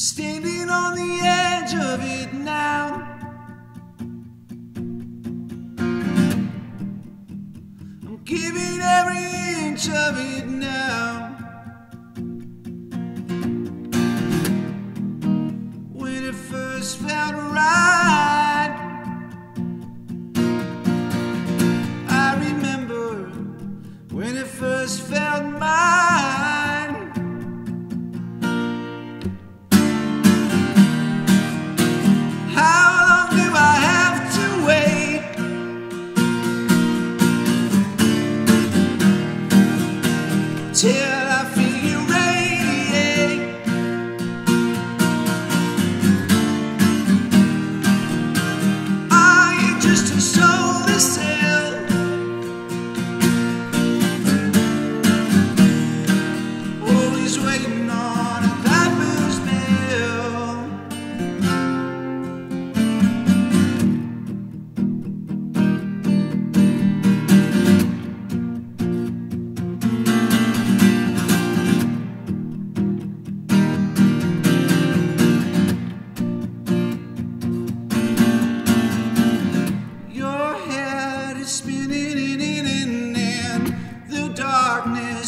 standing on the edge of it now. I'm giving every inch of it now. When it first felt right.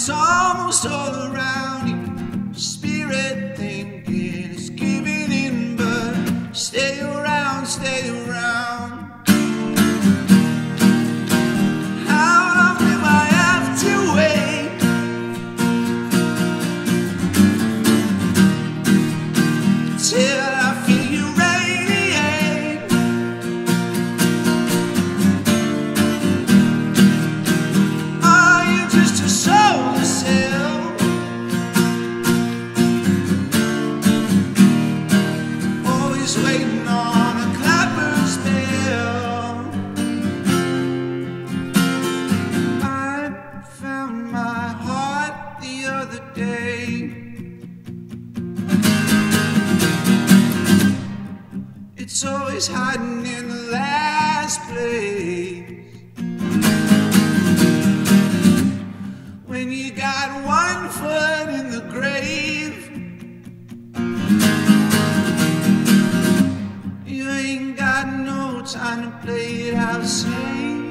it's almost all around. was hiding in the last place. When you got one foot in the grave, you ain't got no time to play it out safe.